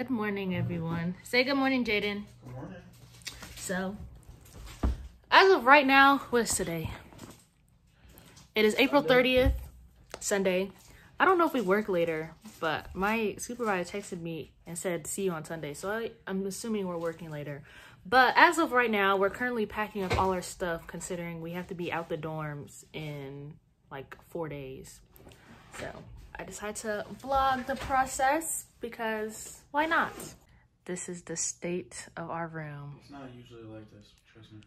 Good morning, everyone. Say good morning, Jaidyn. Good morning. So, as of right now, what is today? It is April 30th, Sunday. I don't know if we work later, but my supervisor texted me and said, see you on Sunday. So I, I'm assuming we're working later. But as of right now, we're currently packing up all our stuff considering we have to be out the dorms in like four days. So I decided to vlog the process because why not? This is the state of our room. It's not usually like this, trust me.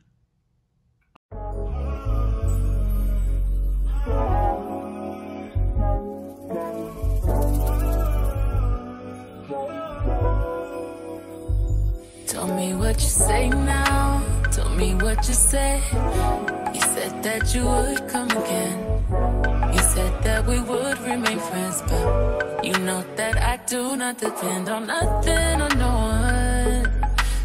Tell me what you say now. Tell me what you said. You said that you would come again. Said that we would remain friends, but you know that I do not depend on nothing or no one.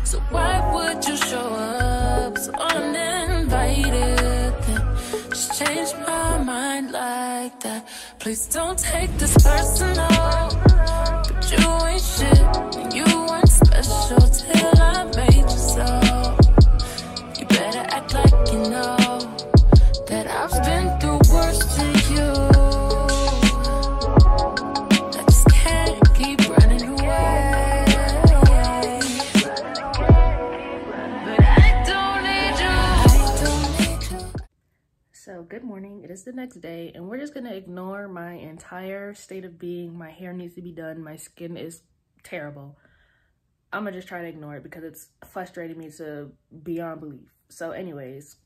So why would you show up so uninvited? Then just change my mind like that. Please don't take this personal. But you ain't shit, and you weren't special till morning. It is the next day, and we're just gonna ignore my entire state of being. My hair needs to be done, my skin is terrible. I'm gonna just try to ignore it because it's frustrating me to beyond belief. So, anyways,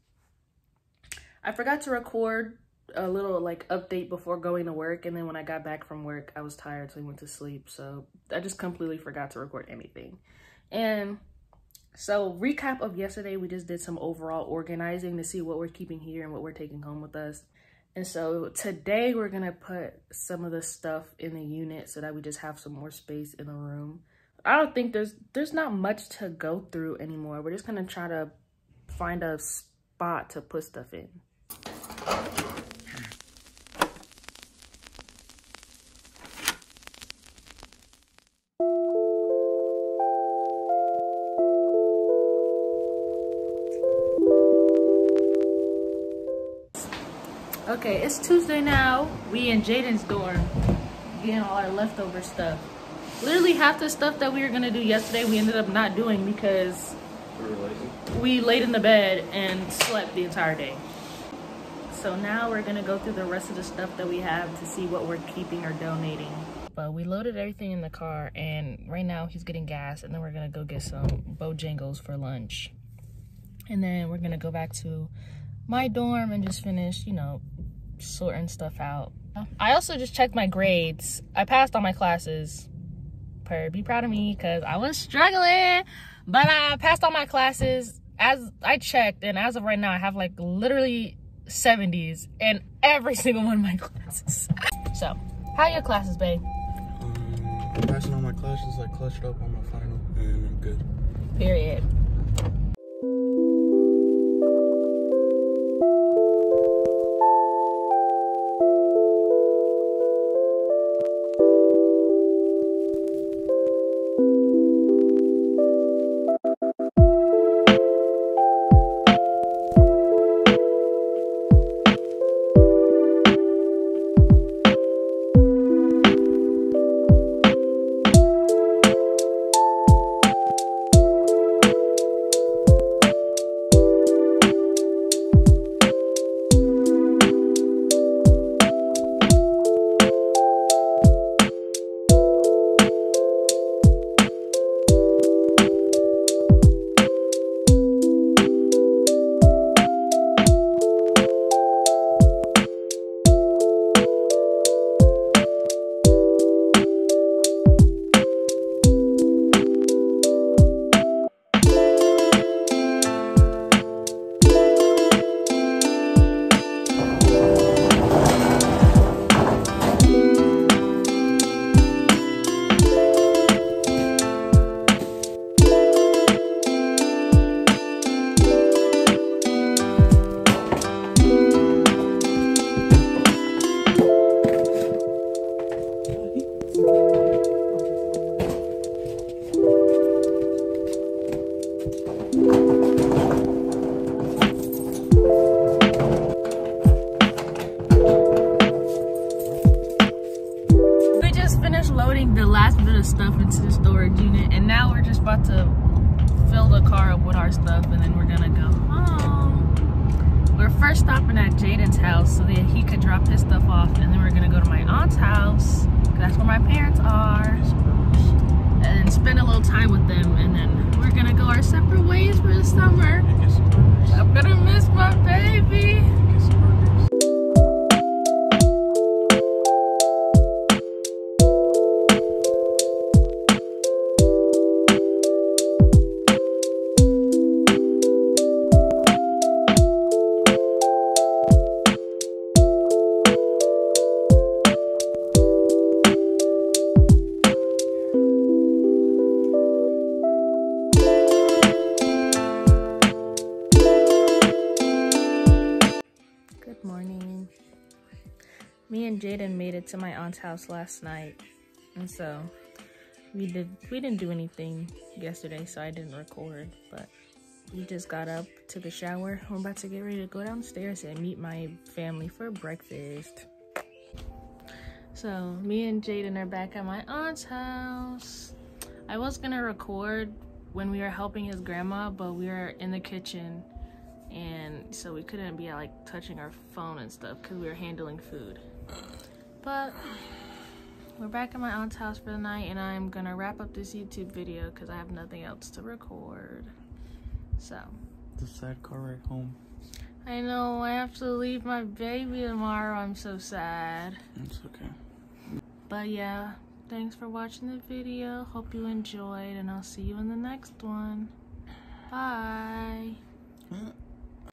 I forgot to record a little like update before going to work, and then when I got back from work, I was tired, so I went to sleep. So, I just completely forgot to record anything. And so recap of yesterday, we just did some overall organizing to see what we're keeping here and what we're taking home with us. And so today we're gonna put some of the stuff in the unit so that we just have some more space in the room. I don't think there's there's not much to go through anymore. We're just gonna try to find a spot to put stuff in. Okay, it's Tuesday now. We in Jaidyn's dorm getting all our leftover stuff. Literally half the stuff that we were gonna do yesterday, we ended up not doing because we laid in the bed and slept the entire day. So now we're gonna go through the rest of the stuff that we have to see what we're keeping or donating. But we loaded everything in the car and right now he's getting gas and then we're gonna go get some Bojangles for lunch. And then we're gonna go back to my dorm and just finish, you know, sorting stuff out. I also just checked my grades. I passed all my classes. Per, be proud of me because I was struggling, but I passed all my classes. As I checked, and as of right now, I have like literally 70s in every single one of my classes. So, how are your classes, babe? Um, passing all my classes, I clutched up on my final, and I'm good. Period. Gonna go home. We're first stopping at Jaidyn's house so that he could drop his stuff off, and then we're gonna go to my aunt's house. That's where my parents are, and spend a little time with them, and then we're gonna go our separate ways for the summer. I'm gonna miss my baby. Jaidyn made it to my aunt's house last night, and so we did. We didn't do anything yesterday, so I didn't record. But we just got up, took a shower. We're about to get ready to go downstairs and meet my family for breakfast. So me and Jaidyn are back at my aunt's house. I was gonna record when we were helping his grandma, but we were in the kitchen and so we couldn't be like touching our phone and stuff because we were handling food. But we're back at my aunt's house for the night, and I'm gonna wrap up this YouTube video because I have nothing else to record. So The sad car ride home. I know I have to leave my baby tomorrow. I'm so sad. It's okay. But yeah, thanks for watching the video. Hope you enjoyed, and I'll see you in the next one. Bye.